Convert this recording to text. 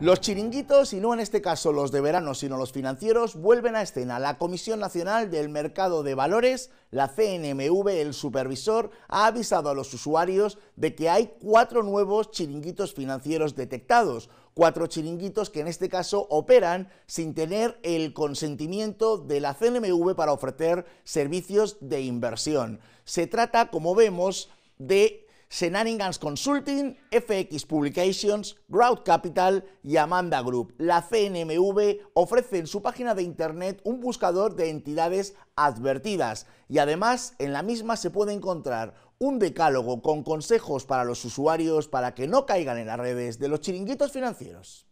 Los chiringuitos, y no en este caso los de verano, sino los financieros, vuelven a escena. La Comisión Nacional del Mercado de Valores, la CNMV, el supervisor, ha avisado a los usuarios de que hay cuatro nuevos chiringuitos financieros detectados. Cuatro chiringuitos que en este caso operan sin tener el consentimiento de la CNMV para ofrecer servicios de inversión. Se trata, como vemos, de Senanigans Consulting, FX Publications, Grout Capital y Amanda Group. La CNMV ofrece en su página de internet un buscador de entidades advertidas y además en la misma se puede encontrar un decálogo con consejos para los usuarios para que no caigan en las redes de los chiringuitos financieros.